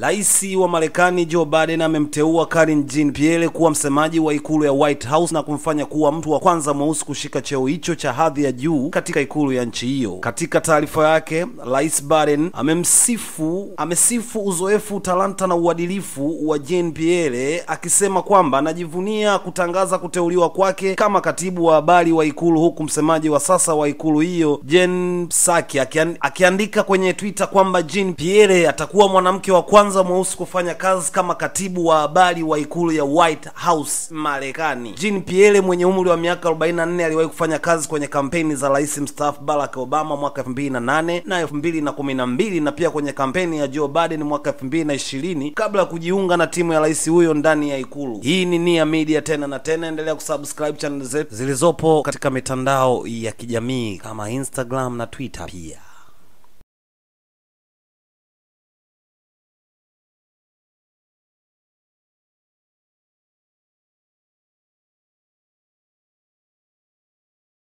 Rais wa Marekani Joe Biden amemteua Karine Jean-Pierre kuwa msemaji wa ikulu ya White House na kumfanya kuwa mtu wa kwanza mweusi kushika cheo hicho cha hadhi ya juu katika ikulu ya nchi hiyo. Katika taarifa yake, Rais Biden amemsifu amesifu uzoefu, talanta na uadilifu wa Jean-Pierre akisema kwamba anajivunia kutangaza kuteuliwa kwake kama katibu wa habari wa ikulu, huku msemaji wa sasa wa ikulu hiyo Jen Psaki akiandika kwenye Twitter kwamba Jean-Pierre atakuwa mwanamke wa kwanza mweusi kufanya kazi kama katibu wa habari wa ikulu ya White House Marekani. Jean-Pierre mwenye umri wa miaka 44 aliwahi kufanya kazi kwenye kampeni za rais mstaafu Barack Obama mwaka 2008 na 2012 na pia kwenye kampeni ya Joe Biden mwaka 2020 kabla ya kujiunga na timu ya rais huyo ndani ya ikulu. Hii ni Nia Media, tena na tena, endelea kusubscribe channel zetu zilizopo katika mitandao ya kijamii kama Instagram na Twitter pia.